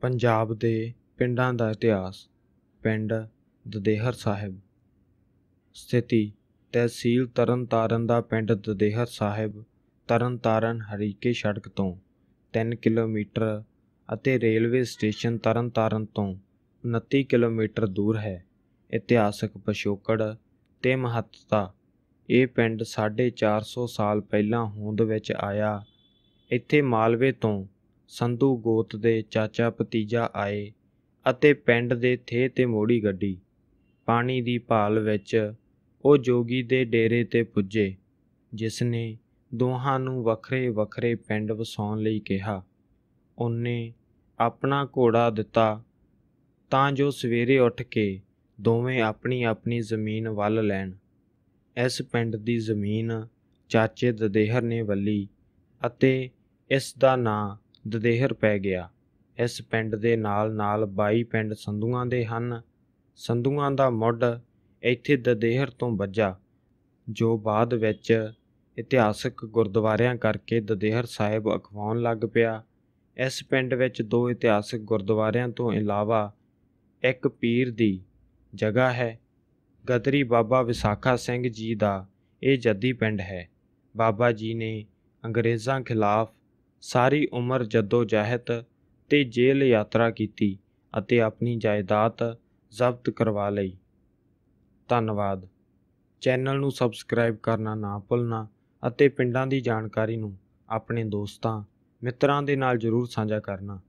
ਪੰਜਾਬ ਦੇ ਪਿੰਡਾਂ ਦਾ ਇਤਿਹਾਸ, ਪਿੰਡ ਦਦੇਹਰ ਸਾਹਿਬ। ਸਥਿਤੀ, ਤਹਿਸੀਲ ਤਰਨਤਾਰਨ ਦਾ ਪਿੰਡ ਦਦੇਹਰ ਸਾਹਿਬ, ਤਰਨਤਾਰਨ ਹਰੀਕੇ ਸੜਕ ਤੋਂ 3 ਕਿਲੋਮੀਟਰ ਅਤੇ ਰੇਲਵੇ ਸਟੇਸ਼ਨ ਤਰਨਤਾਰਨ ਤੋਂ 29 ਕਿਲੋਮੀਟਰ ਦੂਰ ਹੈ। ਇਤਿਹਾਸਕ ਪਿਛੋਕੜ ਤੇ ਮਹੱਤਤਾ, ਇਹ ਪਿੰਡ ਸਾਢੇ ਚਾਰ ਸੌ ਸਾਲ ਪਹਿਲਾਂ ਹੋਂਦ ਵਿੱਚ ਆਇਆ। ਇੱਥੇ ਮਾਲਵੇ ਤੋਂ ਸੰਧੂ ਗੋਤ ਦੇ ਚਾਚਾ ਭਤੀਜਾ ਆਏ ਅਤੇ ਪਿੰਡ ਦੇ ਥੇ ਤੇ ਮੋੜੀ ਗੱਡੀ। ਪਾਣੀ ਦੀ ਭਾਲ ਵਿੱਚ ਉਹ ਜੋਗੀ ਦੇ ਡੇਰੇ ਤੇ ਪੁੱਜੇ ਜਿਸ ਨੇ ਦੋਹਾਂ ਨੂੰ ਵੱਖਰੇ ਵੱਖਰੇ ਪਿੰਡ ਵਸਾਉਣ ਲਈ ਕਿਹਾ। ਉਹਨੇ ਆਪਣਾ ਘੋੜਾ ਦਿੱਤਾ ਤਾਂ ਜੋ ਸਵੇਰੇ ਉੱਠ ਕੇ ਦੋਵੇਂ ਆਪਣੀ ਆਪਣੀ ਜ਼ਮੀਨ ਵੱਲ ਲੈਣ। ਇਸ ਪਿੰਡ ਦੀ ਜ਼ਮੀਨ ਚਾਚੇ ਦਦੇਹਰ ਨੇ ਵੱਲੀ ਅਤੇ ਇਸ ਦਾ ਨਾਂ ਦਦੇਹਰ ਪੈ ਗਿਆ। ਇਸ ਪਿੰਡ ਦੇ ਨਾਲ ਨਾਲ 22 ਪਿੰਡ ਸੰਧੂਆਂ ਦੇ ਹਨ। ਸੰਧੂਆਂ ਦਾ ਮੁੱਢ ਇੱਥੇ ਦਦੇਹਰ ਤੋਂ ਵੱਜਾ, ਜੋ ਬਾਅਦ ਵਿੱਚ ਇਤਿਹਾਸਕ ਗੁਰਦੁਆਰਿਆਂ ਕਰਕੇ ਦਦੇਹਰ ਸਾਹਿਬ ਅਖਵਾਉਣ ਲੱਗ ਪਿਆ। ਇਸ ਪਿੰਡ ਵਿੱਚ ਦੋ ਇਤਿਹਾਸਕ ਗੁਰਦੁਆਰਿਆਂ ਤੋਂ ਇਲਾਵਾ ਇੱਕ ਪੀਰ ਦੀ ਜਗ੍ਹਾ ਹੈ। ਗਦਰੀ ਬਾਬਾ ਵਿਸਾਖਾ ਸਿੰਘ ਜੀ ਦਾ ਇਹ ਜੱਦੀ ਪਿੰਡ ਹੈ। ਬਾਬਾ ਜੀ ਨੇ ਅੰਗਰੇਜ਼ਾਂ ਖਿਲਾਫ ਸਾਰੀ ਉਮਰ ਜੱਦੋ ਜਹਿਦ ਤੇ ਜੇਲ੍ਹ ਯਾਤਰਾ ਕੀਤੀ ਅਤੇ ਆਪਣੀ ਜਾਇਦਾਦ ਜ਼ਬਤ ਕਰਵਾ ਲਈ। ਧੰਨਵਾਦ। ਚੈਨਲ ਨੂੰ ਸਬਸਕ੍ਰਾਈਬ ਕਰਨਾ ਨਾ ਭੁੱਲਣਾ ਅਤੇ ਪਿੰਡਾਂ ਦੀ ਜਾਣਕਾਰੀ ਨੂੰ ਆਪਣੇ ਦੋਸਤਾਂ, ਮਿੱਤਰਾਂ ਦੇ ਨਾਲ ਜ਼ਰੂਰ ਸਾਂਝਾ ਕਰਨਾ।